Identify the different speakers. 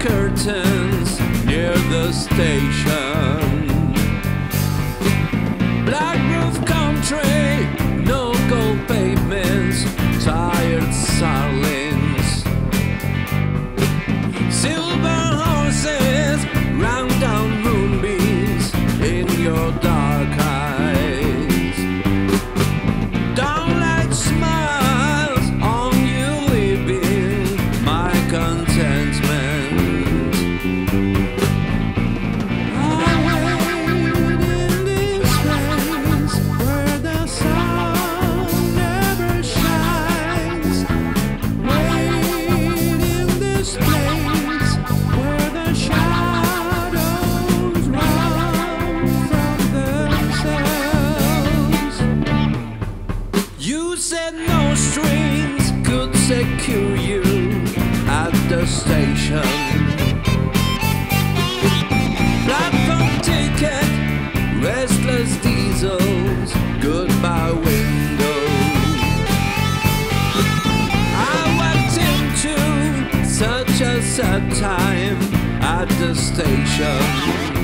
Speaker 1: curtains near the station. the station. Platform ticket, restless diesels, goodbye window. I walked into such a sad time at the station.